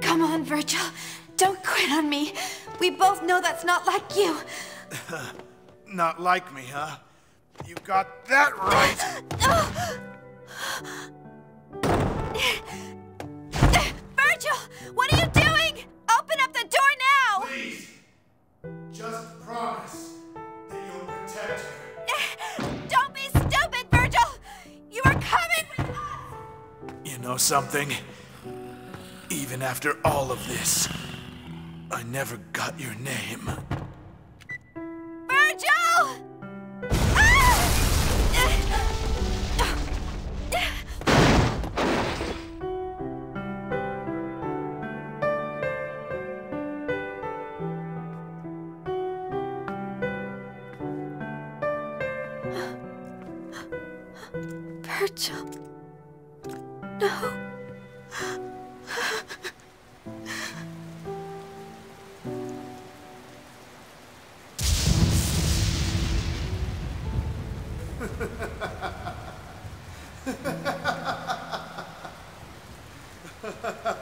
Come on, Virgil. Don't quit on me. We both know that's not like you. Not like me, huh? You got that right. Virgil, what are you doing? Open up the door now! Please, just promise that you'll protect her. Don't be stupid, Virgil! You are coming with us! You know something? Even after all of this, I never got your name. Virgil! Ah! Virgil. No. Ha ha ha!